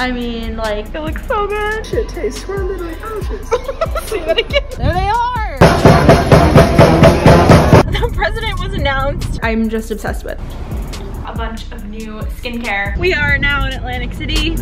I mean, like, it looks so good. Shit tastes squirming like ashes. Say that again. There they are. The president was announced. I'm just obsessed with a bunch of new skincare. We are now in Atlantic City.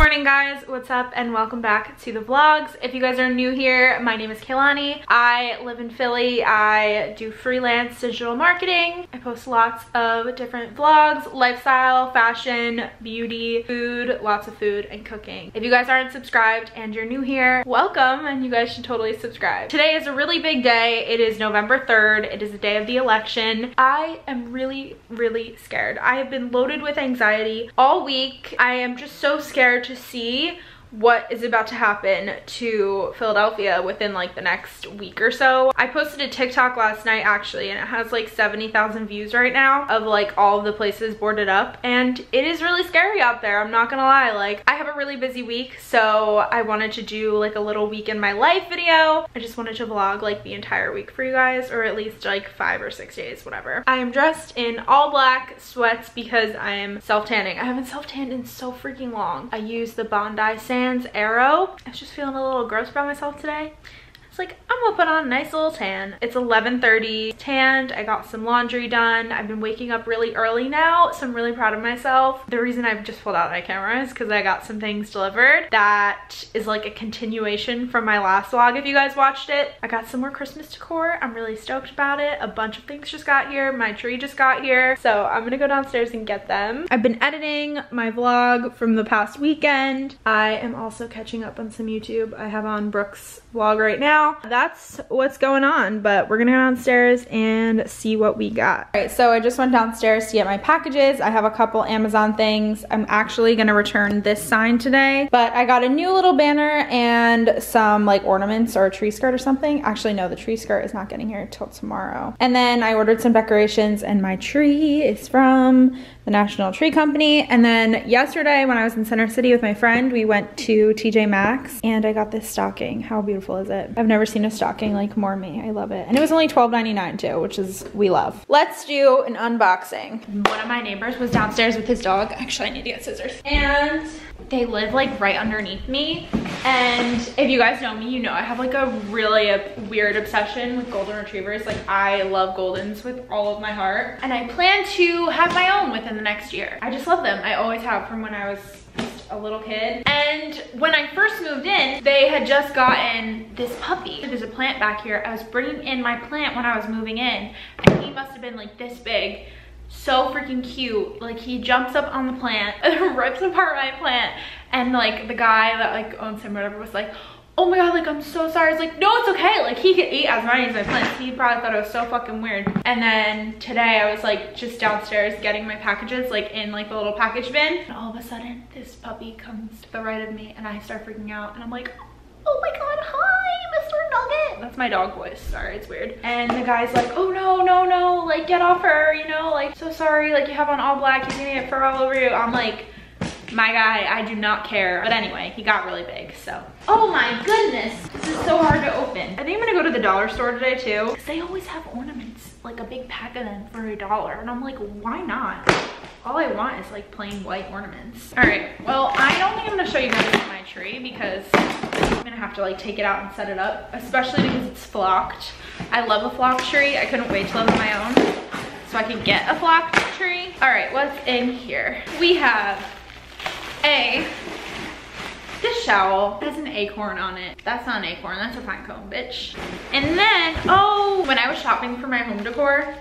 Morning guys, what's up and welcome back to the vlogs. If you guys are new here, my name is Kelani. I live in Philly. I do freelance digital marketing. I post lots of different vlogs, lifestyle, fashion, beauty, food, lots of food and cooking. If you guys aren't subscribed and you're new here, welcome and you guys should totally subscribe. Today is a really big day. It is November 3rd. It is the day of the election. I am really, really scared. I have been loaded with anxiety all week. I am just so scared to see what is about to happen to Philadelphia within like the next week or so. I posted a TikTok last night actually and it has like 70,000 views right now of like all the places boarded up and it is really scary out there. I'm not gonna lie. Like I have a really busy week so I wanted to do like a little week in my life video. I just wanted to vlog like the entire week for you guys or at least like five or six days, whatever. I am dressed in all black sweats because I am self-tanning. I haven't self-tanned in so freaking long. I use the Bondi Sand Aero. I was just feeling a little gross about myself today. Like, I'm gonna put on a nice little tan. It's 11.30, tanned, I got some laundry done. I've been waking up really early now, so I'm really proud of myself. The reason I've just pulled out my camera is because I got some things delivered that is like a continuation from my last vlog if you guys watched it. I got some more Christmas decor. I'm really stoked about it. A bunch of things just got here. My tree just got here. So I'm gonna go downstairs and get them. I've been editing my vlog from the past weekend. I am also catching up on some YouTube. I have on Brooke's vlog right now. That's what's going on, but we're gonna go downstairs and see what we got. All right, so I just went downstairs to get my packages. I have a couple Amazon things. I'm actually gonna return this sign today, but I got a new little banner and some like ornaments or a tree skirt or something. Actually, no, the tree skirt is not getting here till tomorrow. And then I ordered some decorations and my tree is from the National Tree Company. And then yesterday when I was in Center City with my friend, we went to TJ Maxx and I got this stocking. How beautiful is it? I've never seen a stocking like more me. I love it. And it was only $12.99 too, which is, we love. Let's do an unboxing. One of my neighbors was downstairs with his dog. Actually, I need to get scissors. And they live like right underneath me. And if you guys know me, you know I have like a really weird obsession with golden retrievers. Like I love goldens with all of my heart. And I plan to have my own within the next year. I just love them. I always have from when I was a little kid. And when I first moved in, they had just gotten this puppy. There's a plant back here. I was bringing in my plant when I was moving in and he must have been like this big so freaking cute. Like he jumps up on the plant, and rips apart my plant, and like the guy that like owns him whatever was like, oh my god, like I'm so sorry. It's like, no, it's okay. Like he could eat as many as my plants. He probably thought it was so fucking weird. And then today I was like just downstairs getting my packages like in like the little package bin. And all of a sudden this puppy comes to the right of me and I start freaking out and I'm like, oh my god, hi, Mr. Nugget. That's my dog voice, sorry, it's weird. And the guy's like, oh no, no, no, like get off her, you know, like so sorry, like you have on all black, you're gonna get fur all over you. I'm like, my guy, I do not care. But anyway, he got really big, so. Oh my goodness, this is so hard to open. I think I'm gonna go to the dollar store today too. Cause they always have ornaments, like a big pack of them for a dollar. And I'm like, why not? All I want is like plain white ornaments. All right, well, I don't think I'm gonna show you guys my tree because I'm gonna have to like take it out and set it up, especially because it's flocked. I love a flocked tree. I couldn't wait till I have my own so I can get a flocked tree. All right, what's in here? We have a this towel has an acorn on it. That's not an acorn, that's a pine cone, bitch. And then, oh, when I was shopping for my home decor,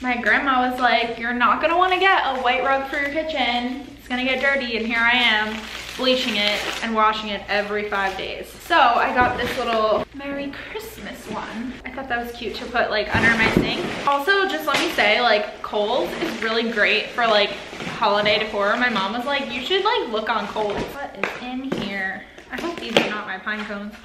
my grandma was like, you're not gonna wanna get a white rug for your kitchen. It's gonna get dirty, and here I am bleaching it and washing it every five days. So I got this little Merry Christmas one. I thought that was cute to put like under my sink. Also, just let me say, like Kohl's is really great for like holiday decor. My mom was like, you should like look on Kohl's. What is in here? I hope these are not my pine cones.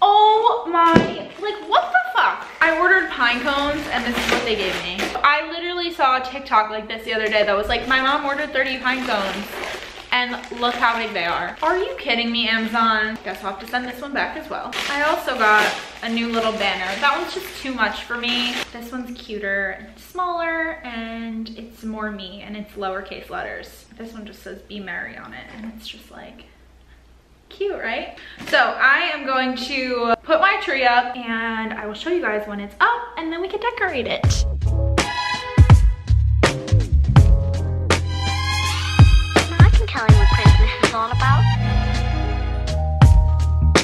oh my, like what the fuck? I ordered pine cones and this is what they gave me. I literally saw a TikTok like this the other day that was like, my mom ordered 30 pine cones and look how big they are. Are you kidding me, Amazon? Guess I'll have to send this one back as well. I also got a new little banner. That one's just too much for me. This one's cuter and smaller and it's more me and it's lowercase letters. This one just says be merry on it and it's just like cute, right? So I am going to put my tree up and I will show you guys when it's up and then we can decorate it.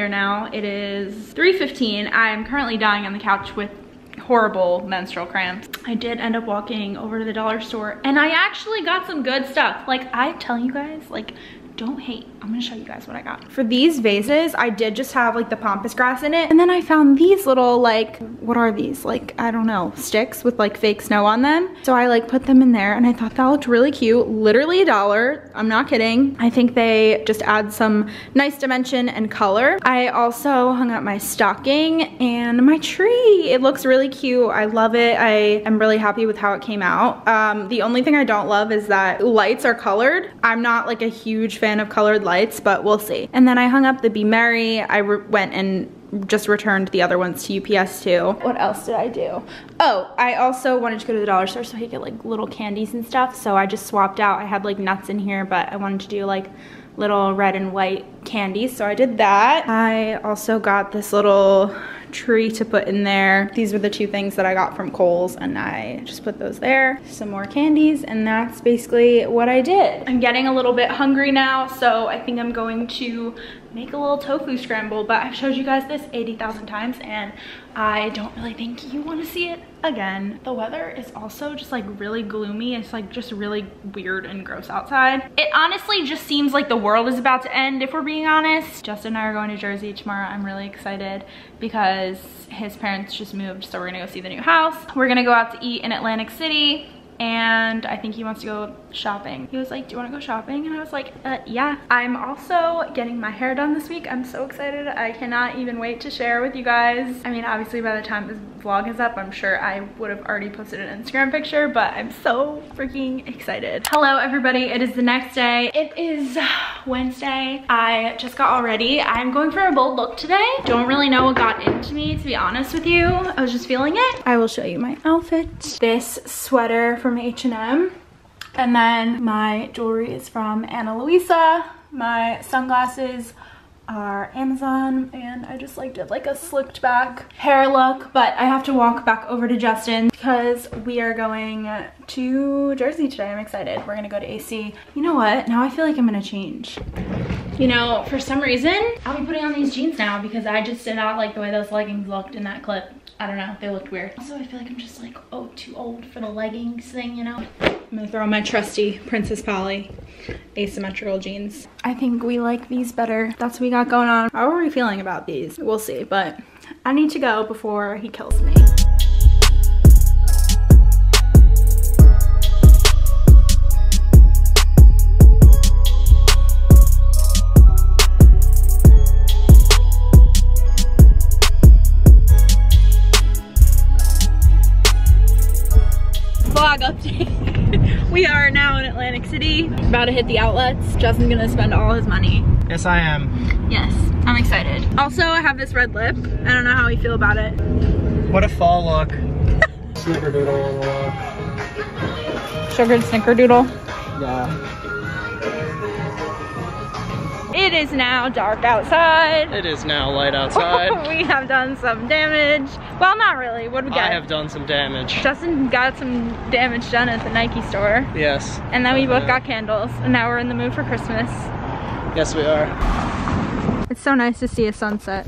later now. It is 3.15. I'm currently dying on the couch with horrible menstrual cramps. I did end up walking over to the dollar store and I actually got some good stuff. Like I tell you guys, like don't hate. I'm gonna show you guys what I got. For these vases, I did just have like the pampas grass in it. And then I found these little like, what are these? Like, I don't know, sticks with like fake snow on them. So I like put them in there and I thought that looked really cute. Literally a dollar, I'm not kidding. I think they just add some nice dimension and color. I also hung up my stocking and my tree. It looks really cute. I love it. I am really happy with how it came out. Um, the only thing I don't love is that lights are colored. I'm not like a huge fan of colored lights, but we'll see. And then I hung up the Be Merry. I went and just returned the other ones to UPS too. What else did I do? Oh, I also wanted to go to the dollar store so I could get like little candies and stuff. So I just swapped out. I had like nuts in here, but I wanted to do like little red and white candies. So I did that. I also got this little tree to put in there. These were the two things that I got from Kohl's and I just put those there. Some more candies and that's basically what I did. I'm getting a little bit hungry now, so I think I'm going to make a little tofu scramble, but I've showed you guys this 80,000 times and I don't really think you wanna see it again. The weather is also just like really gloomy. It's like just really weird and gross outside. It honestly just seems like the world is about to end if we're being honest. Justin and I are going to Jersey tomorrow. I'm really excited because his parents just moved so we're gonna go see the new house. We're gonna go out to eat in Atlantic City and I think he wants to go shopping. He was like, do you wanna go shopping? And I was like, uh, yeah. I'm also getting my hair done this week. I'm so excited. I cannot even wait to share with you guys. I mean, obviously by the time this vlog is up, I'm sure I would have already posted an Instagram picture, but I'm so freaking excited. Hello everybody, it is the next day. It is Wednesday. I just got all ready. I'm going for a bold look today. Don't really know what got into me, to be honest with you. I was just feeling it. I will show you my outfit. This sweater from H&M. And then my jewelry is from Ana Luisa. My sunglasses are Amazon and I just like did like a slicked back hair look but I have to walk back over to Justin because we are going to Jersey today. I'm excited. We're gonna go to AC. You know what? Now I feel like I'm gonna change. You know, for some reason, I'll be putting on these jeans now because I just did not like the way those leggings looked in that clip. I don't know, they looked weird. Also, I feel like I'm just like, oh, too old for the leggings thing, you know? I'm gonna throw on my trusty Princess Polly asymmetrical jeans. I think we like these better. That's what we got going on. How are we feeling about these? We'll see, but I need to go before he kills me. Justin's gonna spend all his money. Yes, I am. Yes, I'm excited. Also, I have this red lip. I don't know how you feel about it. What a fall look. Snickerdoodle on the wall. Sugared snickerdoodle. Yeah. It is now dark outside. It is now light outside. we have done some damage. Well, not really. What we got? I have done some damage. Justin got some damage done at the Nike store. Yes. And then we both got candles. And now we're in the mood for Christmas. Yes, we are. It's so nice to see a sunset.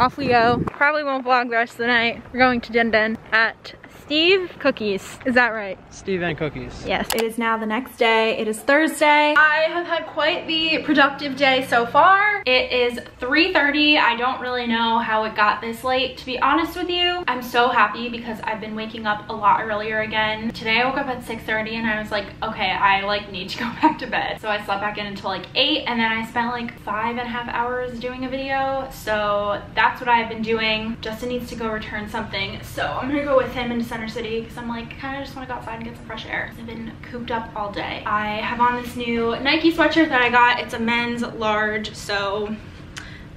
Off we go. Probably won't vlog the rest of the night. We're going to Din at Steve Cookies. Is that right? Steve and cookies. Yes. It is now the next day. It is Thursday. I have had quite the productive day so far. It is 3.30. I don't really know how it got this late, to be honest with you. I'm so happy because I've been waking up a lot earlier again. Today I woke up at 6.30 and I was like, okay, I like need to go back to bed. So I slept back in until like 8 and then I spent like five and a half hours doing a video. So that's what I've been doing. Justin needs to go return something. So I'm gonna go with him and into Center City because I'm like, kind of just want to go outside and get some fresh air. I've been cooped up all day. I have on this new Nike sweatshirt that I got. It's a men's large, so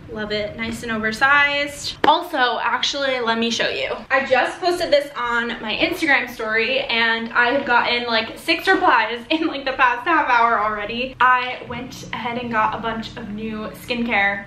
love it nice and oversized also actually let me show you i just posted this on my instagram story and i have gotten like six replies in like the past half hour already i went ahead and got a bunch of new skincare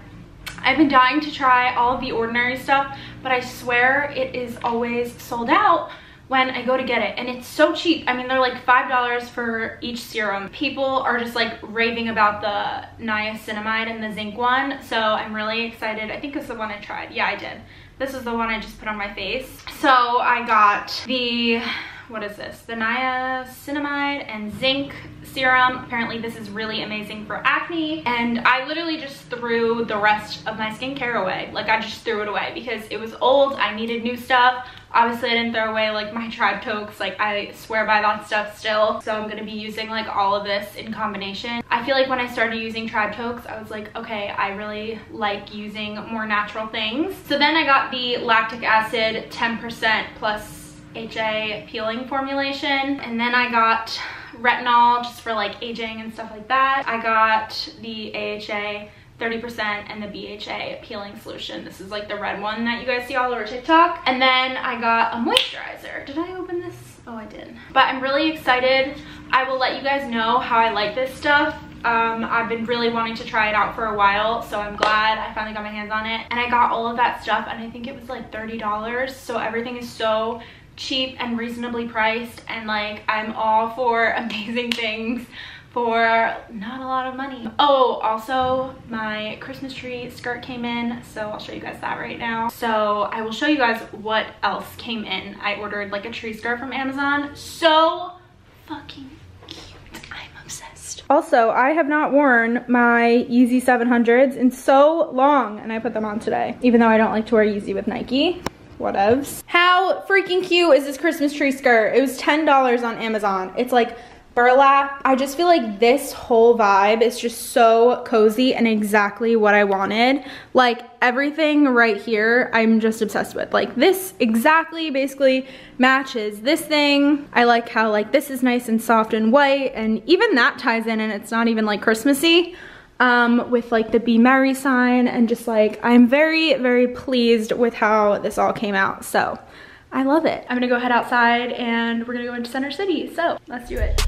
I've been dying to try all of the ordinary stuff, but I swear it is always sold out when I go to get it and it's so cheap. I mean, they're like $5 for each serum. People are just like raving about the niacinamide and the zinc one. So I'm really excited. I think it's the one I tried. Yeah, I did. This is the one I just put on my face. So I got the, what is this? The niacinamide and zinc serum. Apparently this is really amazing for acne. And I literally just threw the rest of my skincare away. Like I just threw it away because it was old. I needed new stuff. Obviously I didn't throw away like my Tribe Tokes. Like I swear by that stuff still. So I'm gonna be using like all of this in combination. I feel like when I started using Tribe Tokes, I was like, okay, I really like using more natural things. So then I got the lactic acid 10% plus HA peeling formulation. And then I got retinol just for like aging and stuff like that. I got the AHA 30% and the BHA peeling solution. This is like the red one that you guys see all over TikTok. And then I got a moisturizer. Did I open this? Oh, I did. But I'm really excited. I will let you guys know how I like this stuff. Um, I've been really wanting to try it out for a while, so I'm glad I finally got my hands on it. And I got all of that stuff, and I think it was like $30. So everything is so cheap and reasonably priced and like I'm all for amazing things for not a lot of money. Oh, also my Christmas tree skirt came in, so I'll show you guys that right now. So I will show you guys what else came in. I ordered like a tree skirt from Amazon. So fucking cute. I'm obsessed. Also, I have not worn my Yeezy 700s in so long and I put them on today, even though I don't like to wear Yeezy with Nike whatevs. How freaking cute is this Christmas tree skirt? It was $10 on Amazon. It's like burlap. I just feel like this whole vibe is just so cozy and exactly what I wanted. Like everything right here, I'm just obsessed with. Like this exactly basically matches this thing. I like how like this is nice and soft and white and even that ties in and it's not even like Christmassy um, with like the be merry sign and just like I'm very, very pleased with how this all came out. So I love it. I'm gonna go head outside and we're gonna go into Center City. So let's do it.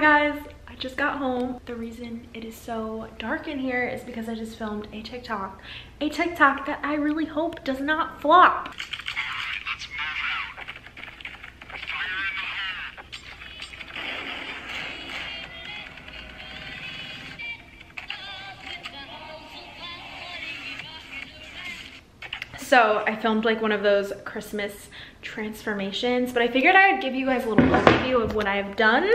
Guys, I just got home. The reason it is so dark in here is because I just filmed a TikTok. A TikTok that I really hope does not flop. So I filmed like one of those Christmas transformations, but I figured I'd give you guys a little overview of what I've done.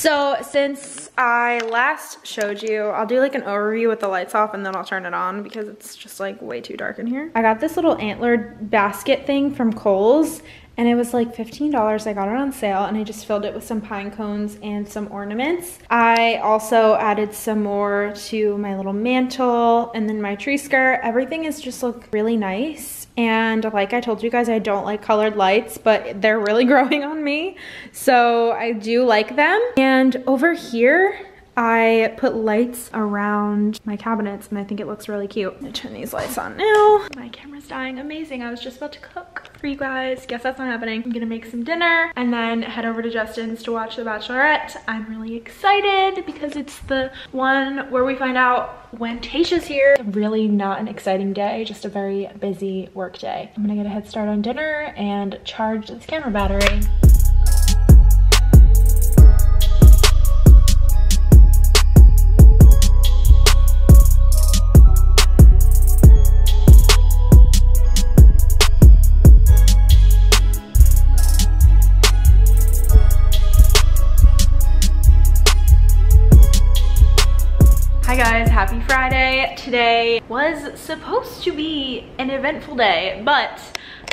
So since I last showed you, I'll do like an overview with the lights off and then I'll turn it on because it's just like way too dark in here. I got this little antlered basket thing from Kohl's and it was like $15. I got it on sale and I just filled it with some pine cones and some ornaments. I also added some more to my little mantle and then my tree skirt. Everything is just look really nice. And like I told you guys, I don't like colored lights, but they're really growing on me. So I do like them. And over here, I put lights around my cabinets and I think it looks really cute. I'm gonna turn these lights on now. My camera's dying, amazing. I was just about to cook. for you guys. Guess that's not happening. I'm gonna make some dinner and then head over to Justin's to watch The Bachelorette. I'm really excited because it's the one where we find out when Tayshia's here. Really not an exciting day, just a very busy work day. I'm gonna get a head start on dinner and charge this camera battery. Friday. Today was supposed to be an eventful day, but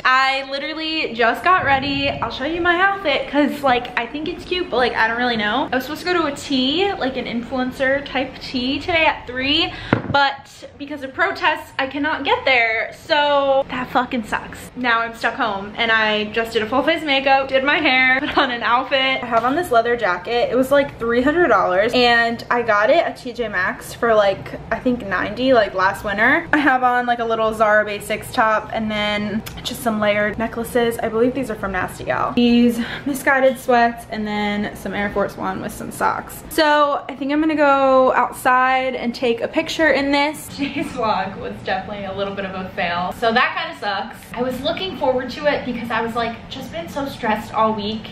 I literally just got ready. I'll show you my outfit because like I think it's cute, but like I don't really know. I was supposed to go to a tea, like an influencer type tea today at three, but because of protests, I cannot get there. So that fucking sucks. Now I'm stuck home and I just did a full face makeup, did my hair, put on an outfit. I have on this leather jacket. It was like $300 and I got it at TJ Maxx for like, I think 90 like last winter. I have on like a little Zara Basics top and then just some layered necklaces. I believe these are from Nasty Gal. These Missguided sweats and then some Air Force One with some socks. So I think I'm gonna go outside and take a picture in this. Today's vlog was definitely a little bit of a fail. So that kind of sucks. I was looking forward to it because I was like, just been so stressed all week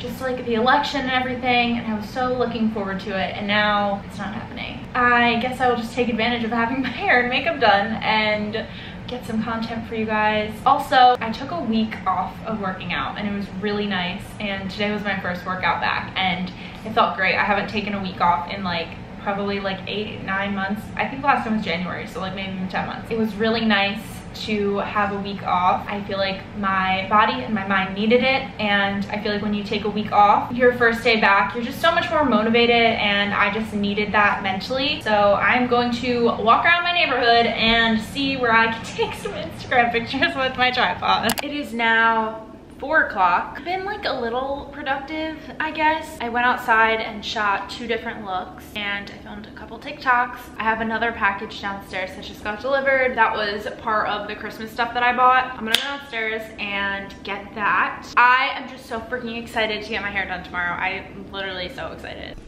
just like the election and everything and I was so looking forward to it and now it's not happening. I guess I will just take advantage of having my hair and makeup done and get some content for you guys. Also, I took a week off of working out and it was really nice and today was my first workout back and it felt great. I haven't taken a week off in like probably like eight, nine months. I think last time was January, so like maybe 10 months. It was really nice to have a week off. I feel like my body and my mind needed it and I feel like when you take a week off, your first day back, you're just so much more motivated and I just needed that mentally. So I'm going to walk around my neighborhood and see where I can take some Instagram pictures with my tripod. It is now four o'clock. Been like a little productive, I guess. I went outside and shot two different looks and I filmed a couple TikToks. I have another package downstairs that just got delivered. That was part of the Christmas stuff that I bought. I'm gonna go downstairs and get that. I am just so freaking excited to get my hair done tomorrow. I'm literally so excited.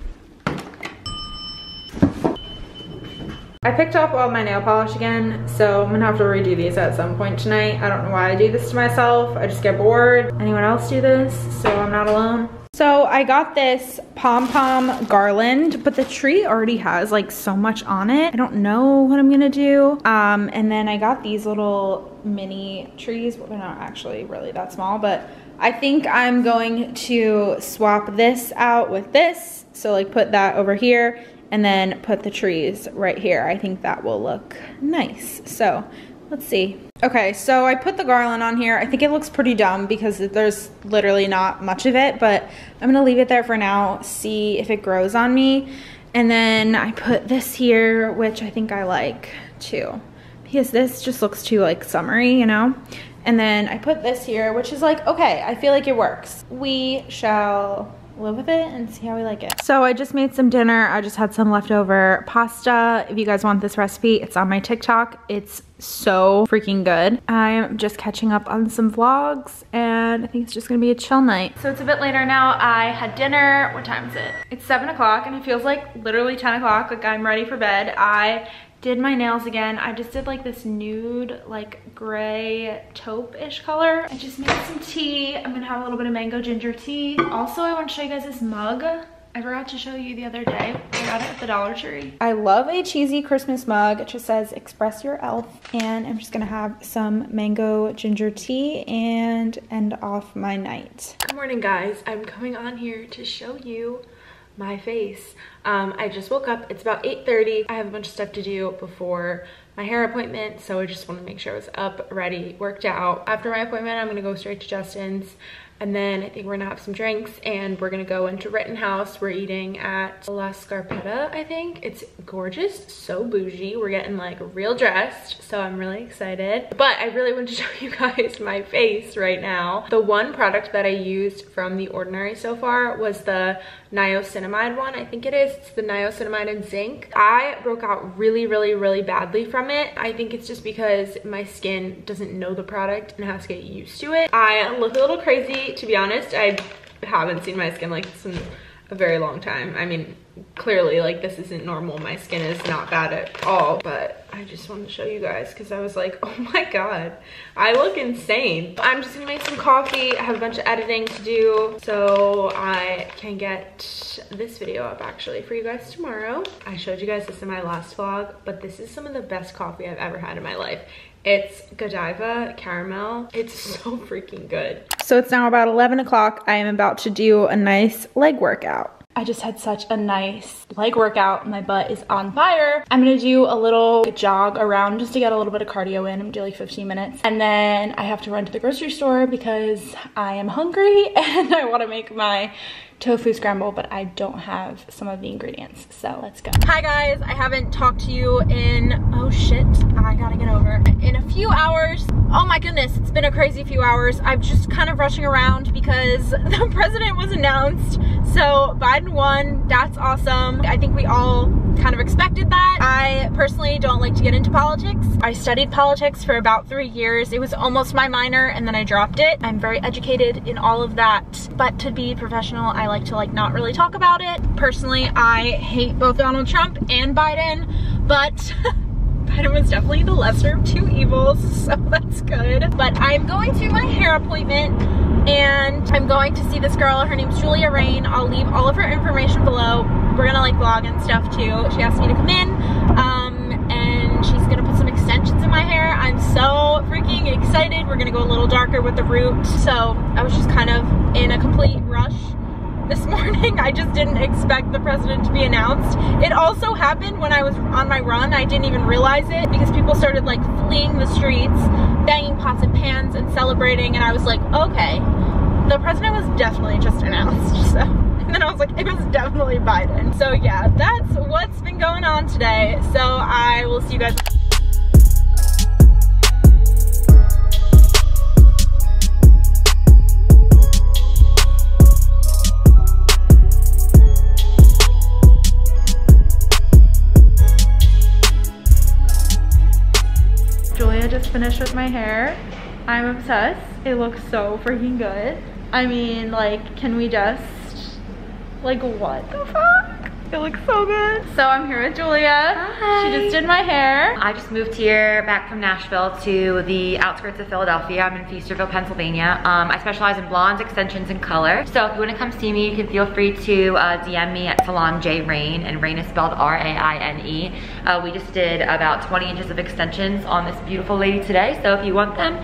I picked up all my nail polish again, so I'm gonna have to redo these at some point tonight. I don't know why I do this to myself. I just get bored. Anyone else do this? So I'm not alone. So I got this pom-pom garland, but the tree already has like so much on it. I don't know what I'm gonna do. Um, and then I got these little mini trees. Well, they're not actually really that small, but I think I'm going to swap this out with this. So like put that over here and then put the trees right here. I think that will look nice. So let's see. Okay, so I put the garland on here. I think it looks pretty dumb because there's literally not much of it, but I'm gonna leave it there for now, see if it grows on me. And then I put this here, which I think I like too. Because this just looks too like summery, you know? And then I put this here, which is like, okay, I feel like it works. We shall live with it and see how we like it. So I just made some dinner. I just had some leftover pasta. If you guys want this recipe, it's on my TikTok. It's so freaking good. I'm just catching up on some vlogs and I think it's just gonna be a chill night. So it's a bit later now. I had dinner. What time is it? It's seven o'clock and it feels like literally 10 o'clock. Like I'm ready for bed. I did my nails again. I just did like this nude, like gray taupe-ish color. I just made some tea. I'm gonna have a little bit of mango ginger tea. Also, I want to show you guys this mug. I forgot to show you the other day. I got it at the Dollar Tree. I love a cheesy Christmas mug. It just says express your elf. And I'm just gonna have some mango ginger tea and end off my night. Good morning guys. I'm coming on here to show you my face. Um, I just woke up. It's about 8.30. I have a bunch of stuff to do before my hair appointment, so I just want to make sure I was up, ready, worked out. After my appointment, I'm to go straight to Justin's And then I think we're gonna have some drinks and we're gonna go into Rittenhouse. We're eating at La Scarpetta, I think. It's gorgeous, so bougie. We're getting like real dressed, so I'm really excited. But I really want to show you guys my face right now. The one product that I used from The Ordinary so far was the niacinamide one, I think it is. It's the niacinamide and zinc. I broke out really, really, really badly from it. I think it's just because my skin doesn't know the product and has to get used to it. I look a little crazy, to be honest. I haven't seen my skin like this in a very long time. I mean, clearly like this isn't normal. My skin is not bad at all, but I just wanted to show you guys because I was like, oh my God, I look insane. I'm just gonna make some coffee. I have a bunch of editing to do so I can get this video up actually for you guys tomorrow. I showed you guys this in my last vlog, but this is some of the best coffee I've ever had in my life. It's Godiva caramel. It's so freaking good. So it's now about 11 o'clock. I am about to do a nice leg workout. I just had such a nice leg workout. My butt is on fire. I'm gonna do a little jog around just to get a little bit of cardio in. I'm doing like 15 minutes. And then I have to run to the grocery store because I am hungry and I wanna make my tofu scramble, but I don't have some of the ingredients. So let's go. Hi guys, I haven't talked to you in, oh shit, I gotta get over. In a few hours, oh my goodness, it's been a crazy few hours. I'm just kind of rushing around because the president was announced. So Biden won, that's awesome. I think we all kind of expected that. I personally don't like to get into politics. I studied politics for about three years. It was almost my minor and then I dropped it. I'm very educated in all of that, but to be professional, I like to like not really talk about it. Personally, I hate both Donald Trump and Biden, but Biden was definitely the lesser of two evils, so that's good. But I'm going to my hair appointment and I'm going to see this girl. Her name's Julia Raine. I'll leave all of her information below. We're gonna like vlog and stuff too. She asked me to come in um, and she's gonna put some extensions in my hair. I'm so freaking excited. We're gonna go a little darker with the root. So I was just kind of in a complete rush this morning. I just didn't expect the president to be announced. It also happened when I was on my run. I didn't even realize it because people started like fleeing the streets, banging pots and pans and celebrating. And I was like, okay, the president was definitely just announced. So, and then I was like, it was definitely Biden. So yeah, that's what's been going on today. So I will see you guys. Hair. I'm obsessed. It looks so freaking good. I mean, like, can we just, like, what the fuck? It looks so good. So I'm here with Julia. Hi. She just did my hair. I just moved here back from Nashville to the outskirts of Philadelphia. I'm in Feasterville, Pennsylvania. Um, I specialize in blondes, extensions, and color. So if you wanna come see me, you can feel free to uh, DM me at Salon J Raine, and Raine is spelled R-A-I-N-E. Uh, we just did about 20 inches of extensions on this beautiful lady today. So if you want them,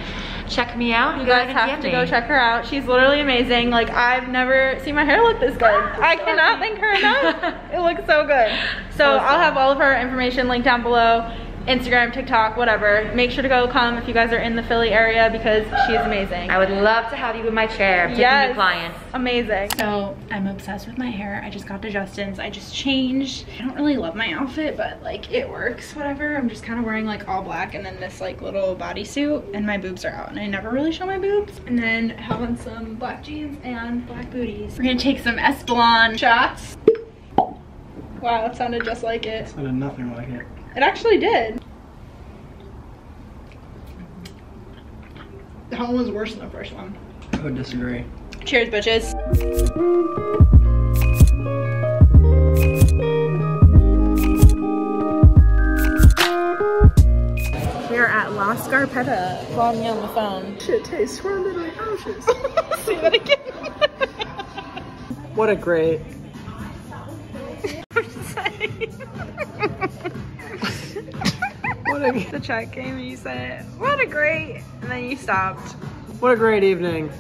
check me out. You Go guys have to go check her out. She's literally amazing. Like, I've never seen my hair look this good. I cannot thank her enough. It looks so good. So I'll have all of her information linked down below. Instagram, TikTok, whatever. Make sure to go come if you guys are in the Philly area because she is amazing. I would love to have you in my chair. I'm taking yes, new clients. amazing. So I'm obsessed with my hair. I just got to Justin's. I just changed. I don't really love my outfit, but like it works, whatever. I'm just kind of wearing like all black and then this like little bodysuit and my boobs are out and I never really show my boobs. And then have on some black jeans and black booties. We're gonna take some Espolon shots. Wow, it sounded just like it. it. Sounded nothing like it. It actually did. That one was worse than the first one. I would disagree. Cheers, bitches. We are at La Scarpetta. me on the phone. Shit tastes squirming atrocious. Say that again. What a great. What the check came and you said, what a great, and then you stopped. what a great evening.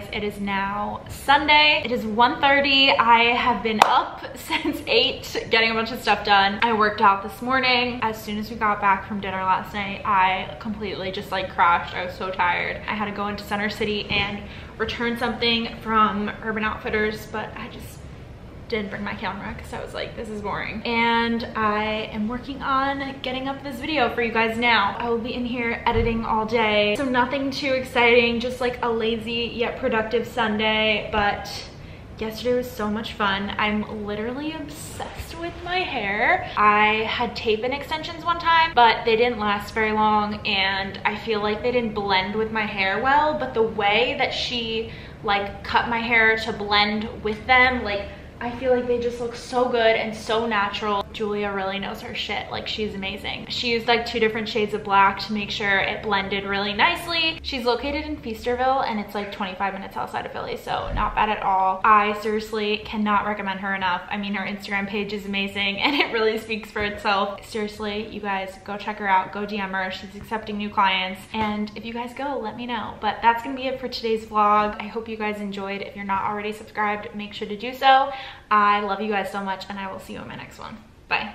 Guys. It is now Sunday. It is 1.30. I have been up since 8 getting a bunch of stuff done. I worked out this morning. As soon as we got back from dinner last night, I completely just like crashed. I was so tired. I had to go into Center City and return something from Urban Outfitters, but I just didn't bring my camera because I was like, this is boring. And I am working on getting up this video for you guys now. I will be in here editing all day. So nothing too exciting, just like a lazy yet productive Sunday, but Yesterday was so much fun. I'm literally obsessed with my hair. I had tape-in extensions one time, but they didn't last very long and I feel like they didn't blend with my hair well, but the way that she like cut my hair to blend with them, like I feel like they just look so good and so natural. Julia really knows her shit. Like she's amazing. She used like two different shades of black to make sure it blended really nicely. She's located in Feasterville and it's like 25 minutes outside of Philly. So not bad at all. I seriously cannot recommend her enough. I mean, her Instagram page is amazing and it really speaks for itself. Seriously, you guys go check her out. Go DM her. She's accepting new clients. And if you guys go, let me know. But that's gonna be it for today's vlog. I hope you guys enjoyed. If you're not already subscribed, make sure to do so. I love you guys so much and I will see you in my next one. Bye.